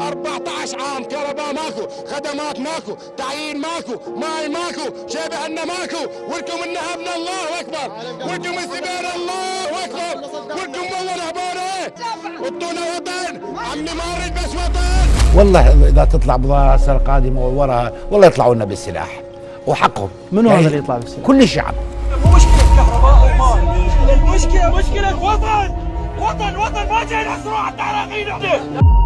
14 عام كهرباء ماكو خدمات ماكو تعيين ماكو ماي ماكو شبه أنه ماكو. ولكم النهبنا الله أكبر. ولكم السبيل الله أكبر. ولكم والله نهبونا وطونا وطن. عمي ما أريد بس وطن. والله إذا تطلع بضاسة القادمة ووراها والله يطلعوا لنا بالسلاح. وحقهم. منو هذا إيه. اللي يطلع بالسلاح؟ كل الشعب مو مشكلة كهرباء ومال. المشكلة مشكلة وطن. وطن وطن ما جاي نحصروا على التعراقين إحنا